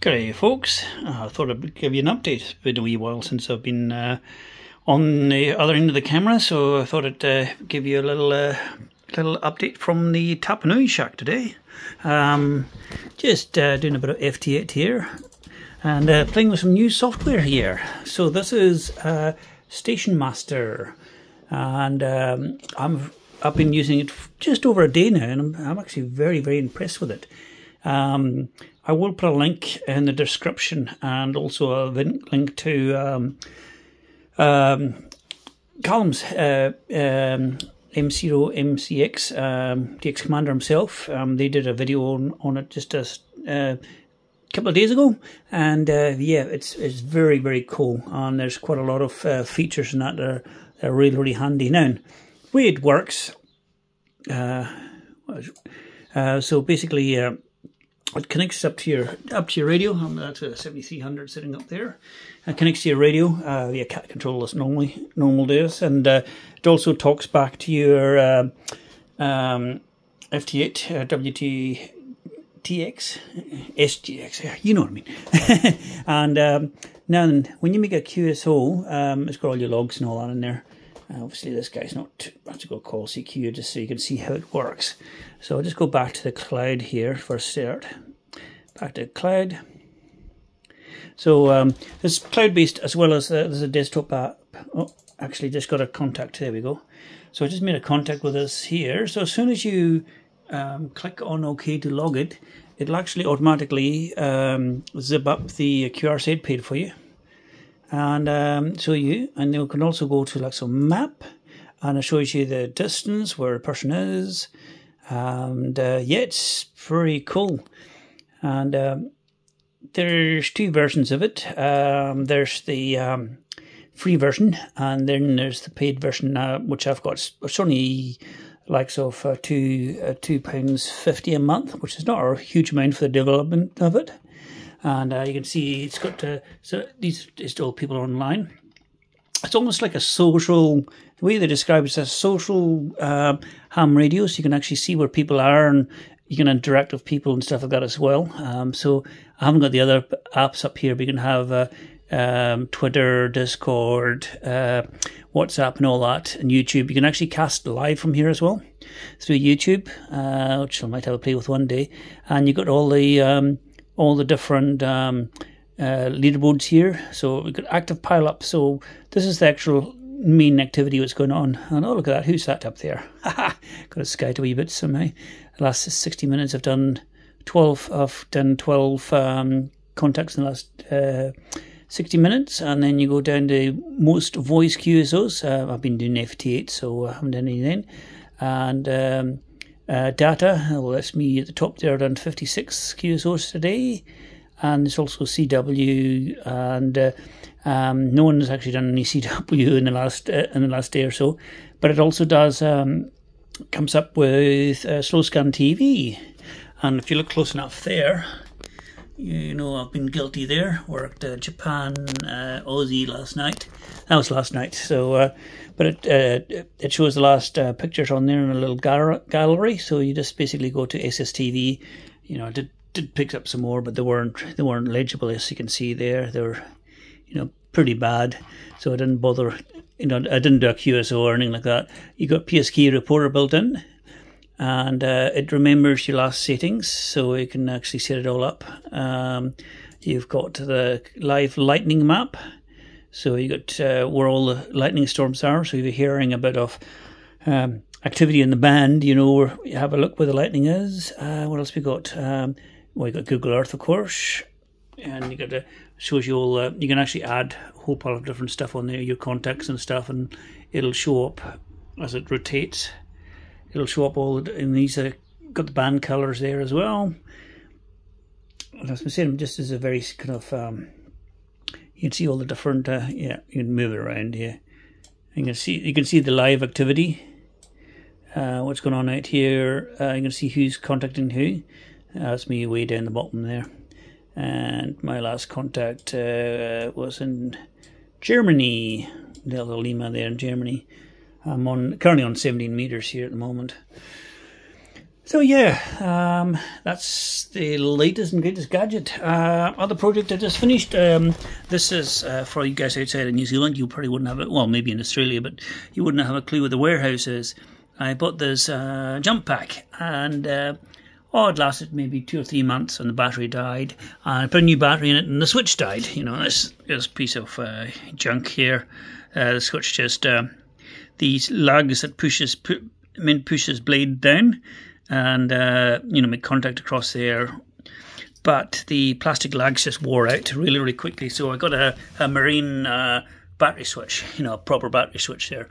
G'day folks, uh, I thought I'd give you an update. It's been a wee while since I've been uh, on the other end of the camera, so I thought I'd uh, give you a little uh, little update from the Tapanui shack today. Um, just uh, doing a bit of FT8 here and uh, playing with some new software here. So this is Station Master and um, I'm, I've been using it just over a day now and I'm, I'm actually very very impressed with it. Um, I will put a link in the description and also a link to um, um, Callum's uh, um, M0 MCX um, DX Commander himself. Um, they did a video on, on it just a uh, couple of days ago, and uh, yeah, it's it's very very cool. And there's quite a lot of uh, features in that that are, that are really really handy. Now, way it works, uh, uh, so basically it connects up to your up to your radio. Um, that's a 7300 sitting up there. It connects to your radio. Uh, yeah, cat control as normally normal does, and uh, it also talks back to your uh, um, FT8 uh, WT. TX, SGX, you know what I mean. and um, now, when you make a QSO, um, it's got all your logs and all that in there. Uh, obviously, this guy's not. I have to call CQ just so you can see how it works. So I'll just go back to the cloud here for a start. Back to cloud. So um, this cloud-based as well as uh, there's a desktop app. Oh, actually just got a contact. There we go. So I just made a contact with us here. So as soon as you um, click on OK to log it, it'll actually automatically um, zip up the QRZ page for you and um, you. And you can also go to like some map and it shows you the distance where a person is and uh, yeah, it's pretty cool. And um, there's two versions of it. Um, there's the um, free version, and then there's the paid version, uh, which I've got. It's only likes of uh, two uh, two pounds fifty a month, which is not a huge amount for the development of it. And uh, you can see it's got uh, so these is all people online. It's almost like a social the way they describe it is a social uh, ham radio. So you can actually see where people are and you can interact with people and stuff like that as well. Um, so i haven't got the other apps up here but you can have uh, um, twitter discord uh, whatsapp and all that and youtube. You can actually cast live from here as well through youtube uh, which i might have a play with one day. And you've got all the um, all the different um, uh, leaderboards here. So we've got active pile up. So this is the actual main activity what's going on. And oh, look at that. Who's that up there? got to skate a wee bit somehow. The last 60 minutes I've done 12, I've done 12 um, contacts in the last uh, 60 minutes. And then you go down to most voice QSOs. Uh, I've been doing FT8, so I haven't done anything. And um, uh, data, well, that's me at the top there, done 56 QSOs today and there's also CW, and uh, um, no one has actually done any CW in the last uh, in the last day or so. But it also does um, comes up with uh, slow scan TV, and if you look close enough there, you know I've been guilty there. Worked uh, Japan, uh, Aussie last night. That was last night. So, uh, but it uh, it shows the last uh, pictures on there in a little gallery. So you just basically go to SSTV. You know, did did pick up some more, but they weren't they weren't legible as you can see there. They were, you know, pretty bad. So I didn't bother. You know, I didn't do a QSO or anything like that. You got PSK reporter built in, and uh, it remembers your last settings, so you can actually set it all up. Um, you've got the live lightning map, so you got uh, where all the lightning storms are. So you're hearing a bit of um, activity in the band, you know, have a look where the lightning is. Uh, what else we got? Um, well, you got Google Earth, of course, and you got to shows you all. Uh, you can actually add a whole pile of different stuff on there, your contacts and stuff, and it'll show up as it rotates. It'll show up all, and these uh, got the band colors there as well. And as I said, just as a very kind of um, you can see all the different. Uh, yeah, you can move it around here. You can see you can see the live activity. Uh, what's going on out here? Uh, you can see who's contacting who. That's me way down the bottom there. And my last contact uh, was in Germany, Delta Lima there in Germany. I'm on currently on 17 meters here at the moment. So yeah, um, that's the latest and greatest gadget. Uh, other project I just finished. Um, this is uh, for you guys outside of New Zealand. You probably wouldn't have it. Well, maybe in Australia, but you wouldn't have a clue where the warehouse is. I bought this uh, jump pack, and uh, oh, it lasted maybe two or three months, and the battery died. I put a new battery in it, and the switch died. You know, this this piece of uh, junk here. Uh, the switch just these lugs that pushes pu- mean pushes blade down and uh, you know make contact across there. But the plastic lugs just wore out really, really quickly. So I got a, a marine uh, battery switch, you know, a proper battery switch there.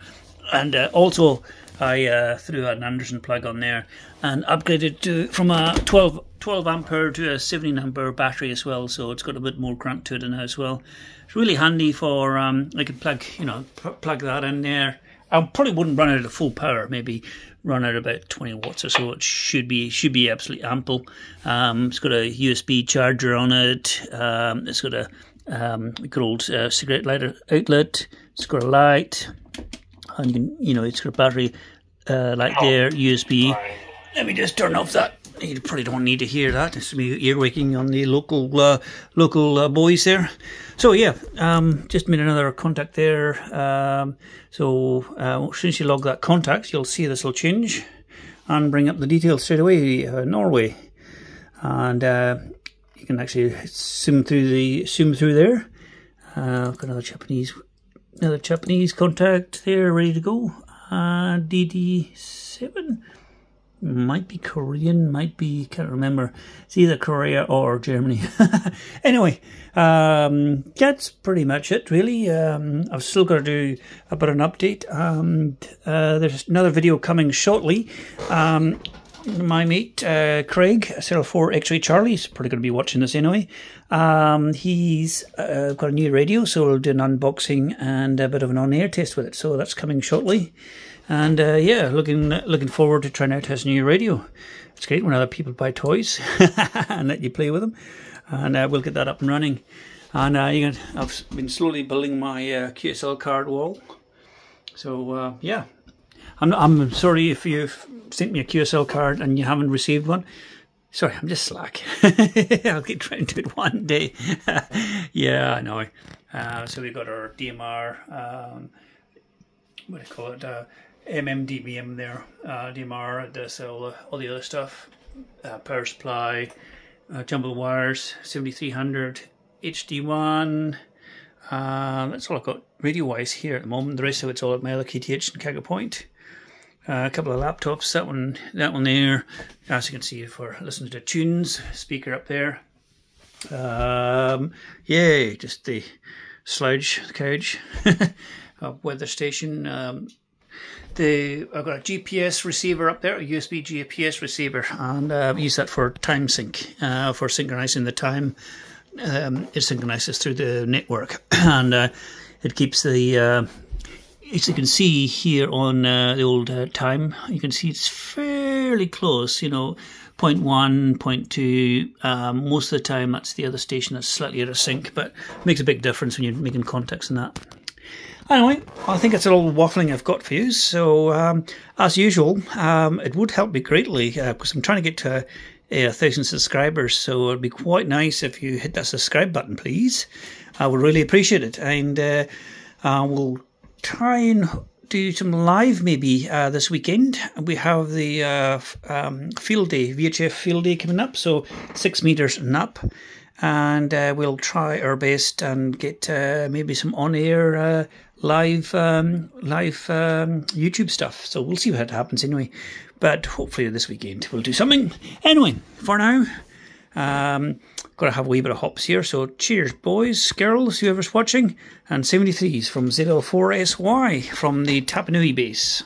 And uh, also, I uh, threw an Anderson plug on there and upgraded to from a 12, 12 ampere to a 17 ampere battery as well. So it's got a bit more grunt to it now as well. It's really handy for um, I could plug, you know, plug that in there. I probably wouldn't run it at full power. Maybe run at about 20 watts or so. It should be should be absolutely ample. Um, it's got a USB charger on it. Um, it's got a um, good old uh, cigarette lighter outlet. It's got a light, and you, know it's got a battery uh, light there, USB. Let me just turn off that. You probably don't need to hear that. It's me earwaking on the local uh, local uh, boys there. So yeah, um, just made another contact there. Um, so uh, since you log that contact, you'll see this will change and bring up the details straight away. Uh, Norway, and uh, you can actually zoom through the zoom through there. Uh, I've got another Japanese, another Japanese contact there, ready to go. Uh, DD7 might be Korean, might be, can't remember. It's either Korea or Germany. anyway, um, that's pretty much it, really. Um, I've still got to do a bit of an update. Um, uh, there's another video coming shortly. Um, my mate uh, Craig, ZL4 X-Ray Charlie, is probably going to be watching this anyway. Um, he's uh, got a new radio, so we'll do an unboxing and a bit of an on-air test with it. So that's coming shortly. And uh, yeah, looking looking forward to trying out his new radio. It's great when other people buy toys and let you play with them, and uh, we'll get that up and running. And uh, can, I've been slowly building my uh, QSL card wall. So uh, yeah, I'm I'm sorry if you've sent me a QSL card and you haven't received one. Sorry, I'm just slack. I'll get trying to it one day. yeah, I know. Uh, so we've got our DMR. Um, what do you call it? Uh, MMDVM there, uh, DMR, all the, all the other stuff, uh, power supply, uh, jumble wires, 7300, HD1, uh, that's all I've got radio-wise here at the moment. The rest of it's all at my other QTH and Kaka Point. Uh, a couple of laptops, that one, that one there, as you can see for listening to tunes, speaker up there. Um, yeah, just the slouch couch, weather station, um, the I've got a GPS receiver up there, a USB GPS receiver, and uh, use that for time sync uh, for synchronizing the time. Um, it synchronizes through the network, and uh, it keeps the. Uh, as you can see here on uh, the old uh, time, you can see it's fairly close. You know, point one, point two. Um, most of the time, that's the other station that's slightly out of sync, but makes a big difference when you're making contacts and that. Anyway, I think it's a little waffling I've got for you. So, um, as usual, um, it would help me greatly because uh, I'm trying to get to a, a, thousand subscribers. So it'd be quite nice if you hit that subscribe button, please. I would really appreciate it, and uh, uh, we'll try and do some live maybe uh, this weekend. We have the uh, um, field day, VHF field day coming up, so six meters and up and uh, we'll try our best and get uh, maybe some on-air uh, live um, live um, YouTube stuff. So we'll see what happens anyway. But hopefully this weekend we'll do something. Anyway, for now, um, got to have a wee bit of hops here. So cheers, boys, girls, whoever's watching, and 73s from ZL4SY from the Tapanui base.